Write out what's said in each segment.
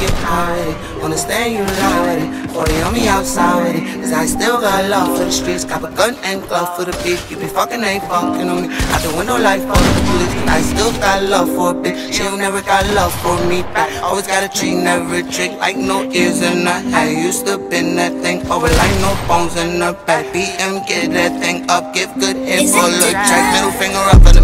get high with it. Understand you lie with it. 40 on me outside with it. Cause I still got love for the streets. Got a gun and glove for the beef. You be fucking ain't fucking on me. Out the window life for the police. I still got love for a bitch. She don't never got love for me back. Always got a treat, never trick. Like no ears in the head. Used to been that thing over like no bones in the back. BM, get that thing up. Give good info. Look, check middle finger up for the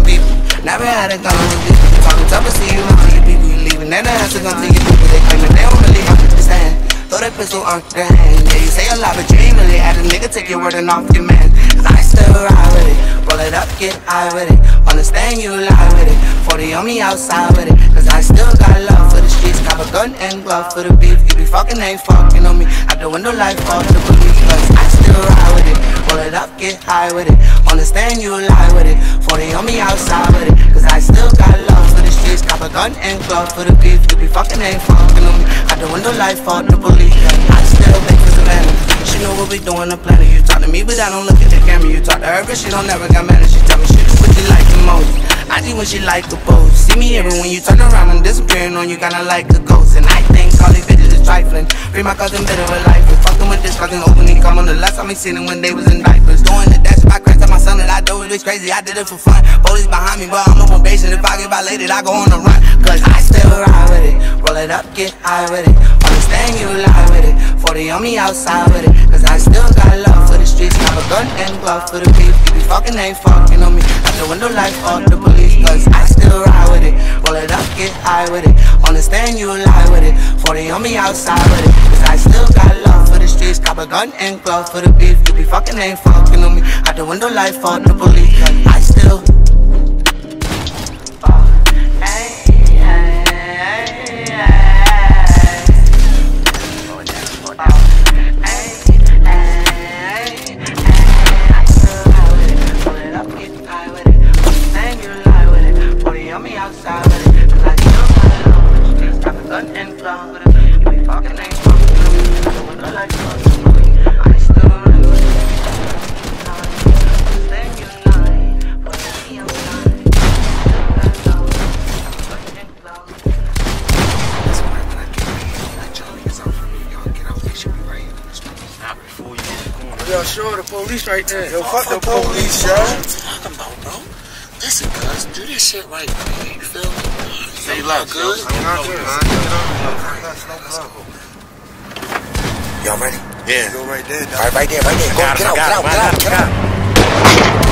people. Never had a gun with this. Talking tough to see you on your people. You leaving. Then I have to come to your people. They claiming they don't really understand. Throw that pistol on the hand. Yeah, you say a lot, but you ain't really had a nigga take your word and off your man. I still ride with it. Roll it up, get high with it. Understand you lie with it. 40 on me outside with it. Cause I still got love for the streets. Got a gun and glove for the beef. You be fucking ain't fucking on me. Out the window fall to the police. Cause I ride with it. Roll it up, get high with it. Understand you lie with it. 40 on me outside with it. Cause I still got love for the streets. Got a gun and glove for the beef. You be fucking ain't fucking on me. Out the window light to the police. I still make for Savannah. She know what we doing, the planet. You talk to me, but I don't look at the camera. You talk to her, but she don't never got mad. She tell me do what you like the most. I do when she like a pose. See me here when you turn around and disappearing on you, kinda like a ghost. And I think all these bitches is trifling. Free my cousin, bit of a life. And fucking with this cousin, come on the last time I seen him when they was in diapers. Doing the dash, I crash at my son that I do it, it's crazy. I did it for fun. Police behind me, but I'm on probation. If I get violated, I go on the run. Cause I still ride with it. Roll it up, get high with it. Understand you lie with it. 40 on me outside with it. Cause I still got love for the streets. Got a gun and glove for the beef. You be fucking ain't fucking on me. Out the window light, fuck the police. Cause I still ride with it. Roll it up, get high with it. Understand you lie with it. 40 on me outside with it. Cause I still got love for the streets. Got a gun and glove for the beef. You be fucking ain't fucking on me. Out the window light, fuck the police. I still. You get. Yo, sure, the police right there. Yo, fuck the police, yo. What you talking about, bro? Listen, cuz, do this shit right, man. You feel me? Say less, yo. good? Say Not no good, man. That's no Let's go. Y'all ready? Yeah. Go right there, All right, right there, right there. Go, get out, get out, get out, get out.